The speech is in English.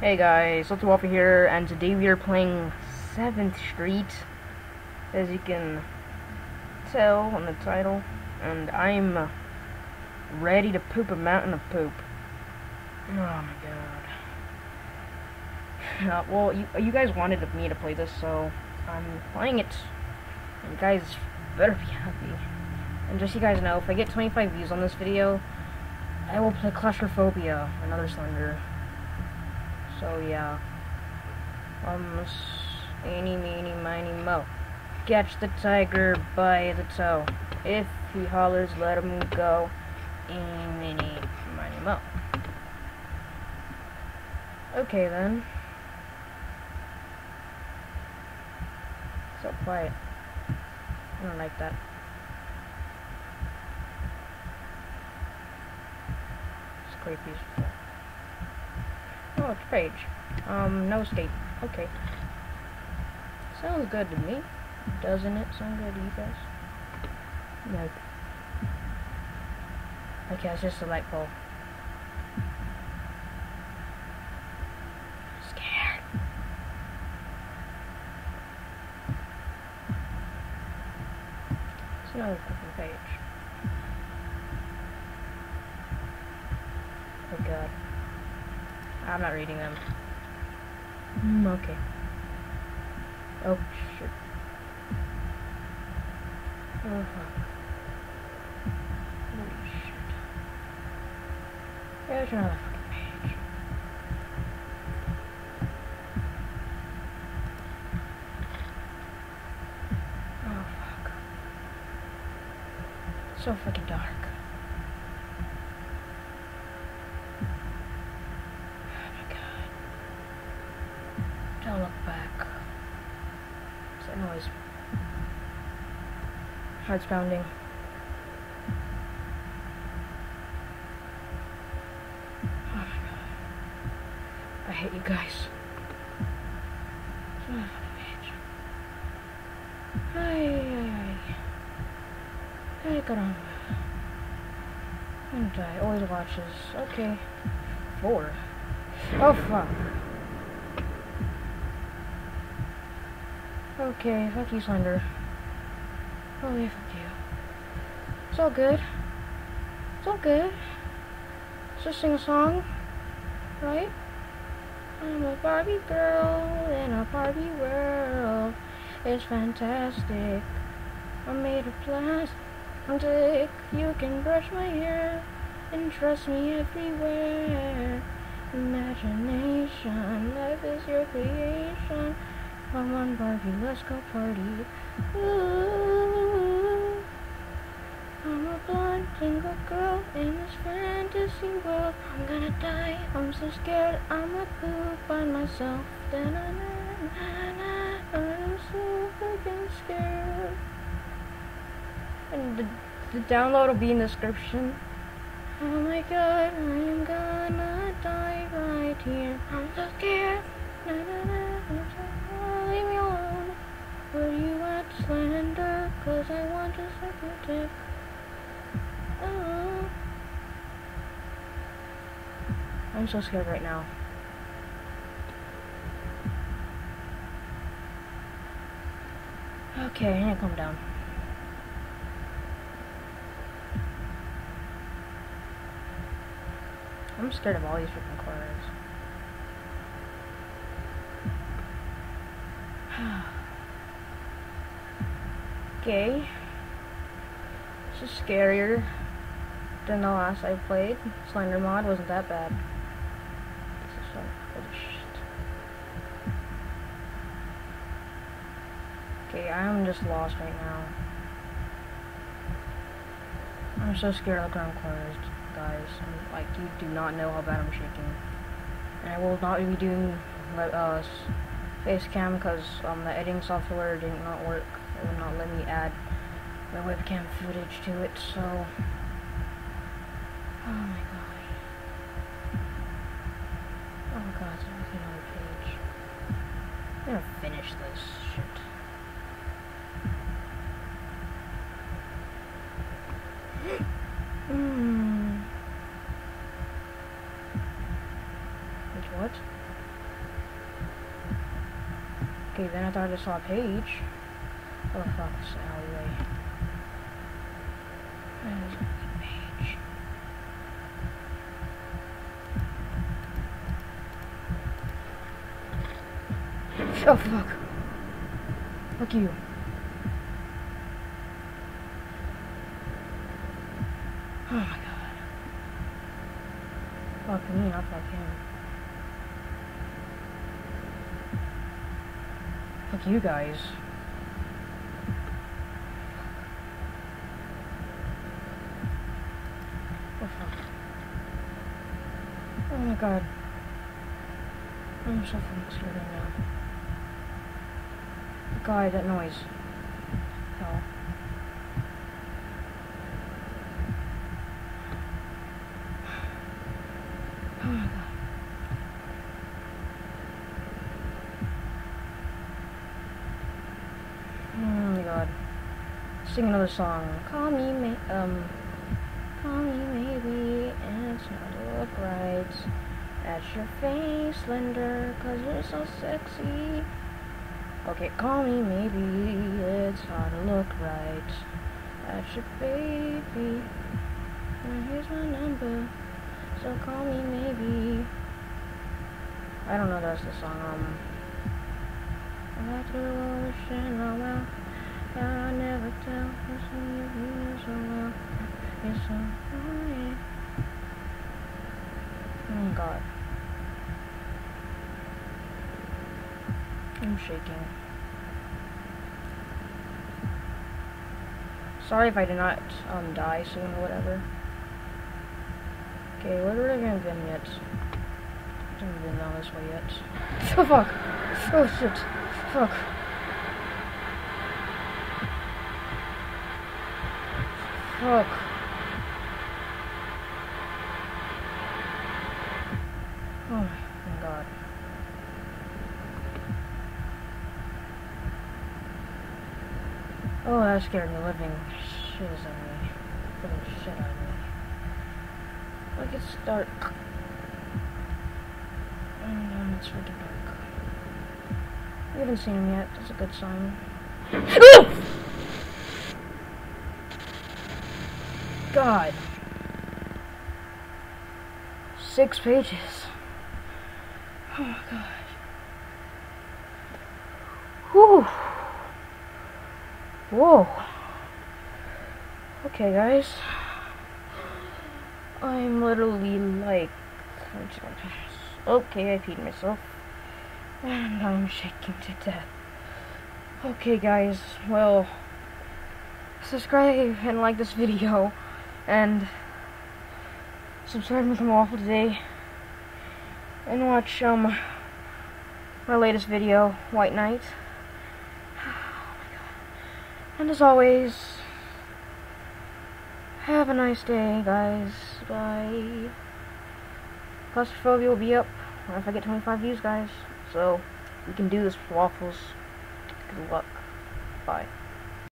Hey guys, SaltyWaffle here, and today we are playing 7th Street, as you can tell on the title, and I'm ready to poop a mountain of poop. Oh my god. Uh, well, you, you guys wanted me to play this, so I'm playing it, and guys better be happy. And just so you guys know, if I get 25 views on this video, I will play Claustrophobia, another Slender. So yeah. Um, any, meeny, miny, mo. Catch the tiger by the toe. If he hollers, let him go. Any, meeny, miny, mo. Okay then. So quiet. I don't like that. It's. Oh, Page. Um, no state. Okay. Sounds good to me. Doesn't it sound good to you guys? Nope. Okay, it's just a light bulb. Scared. It's another fucking page. Oh god. I'm not reading them. Mm, okay. Oh, shit. Oh, fuck. Holy shit. There's another fucking page. Oh, fuck. So fucking dark. Oh my god. Don't look back. What's that noise? Heart's pounding. Oh my god. I hate you guys. Son of a bitch. Ay, ay, ay. Ay, caramba. And I always watches. Okay. Four. Oh, fuck. Okay, fuck you, Slender. Oh, yeah, fuck you. It's all good. It's all good. Just sing a song, right? I'm a Barbie girl in a Barbie world. It's fantastic. I'm made of plastic. You can brush my hair and trust me everywhere. Imagination, life is your creation. Come on, Barbie, let's go party. Ooh, I'm a blonde single girl in this fantasy world. I'm gonna die, I'm so scared. I'm a poop on myself. Da-na-na-na-na. I'm so fucking scared. And the, the download will be in the description. Oh my god, I'm gonna die right here. I'm so scared. Na, na, na, I'm so, leave me alone. Where you at, Slender? Cause I want to suck your dick. Oh. I'm so scared right now. Okay, I need to calm down. I'm scared of all these freaking corners. okay. This is scarier than the last I played. Slender mod wasn't that bad. This is fun. Holy shit. Okay, I'm just lost right now. I'm so scared of the ground corners, guys. I'm, like, you do not know how bad I'm shaking. And I will not be doing uh, face cam because um, the editing software did not work. It would not let me add my webcam footage to it, so... Oh my god. Oh my god, there's the page. I'm gonna finish this shit. Okay, then I thought I saw a page. Oh fuck, this alleyway. That is a. Oh fuck. Fuck you. Oh my god. Fuck me, not fuck him. Fuck you guys. Oh. Oh my god. I'm so scared right now. God, that noise. Hell. Oh my god. Oh my god. Sing another song. Call me, um, call me maybe, and it's not to look right. At your face, slender, cause you're so sexy. Okay, call me maybe, it's hard to look right. At your baby, and here's my number, so call me maybe. I don't know that's the song, um. I like wish and all well, I never tell, listen you feel so. It's so funny. Oh god. I'm shaking. Sorry if I did not um, die soon or whatever. Okay, where would I have been yet? I haven't been down this way yet. Oh fuck! Oh shit! Fuck! Fuck! Oh my god. Oh, that scared me living out of me. Living shit of me. Like it's dark. And um, it's freaking dark. We haven't seen him yet. That's a good sign. God. Six pages. Oh my god. Whew. Whoa. Okay, guys. I'm literally like. Okay, I peed myself. And I'm shaking to death. Okay, guys. Well, subscribe and like this video. And subscribe to my waffle today. And watch um my latest video, White Knight. And as always, have a nice day, guys. Bye. Claustrophobia will be up if I get 25 views, guys. So, we can do this for waffles. Good luck. Bye.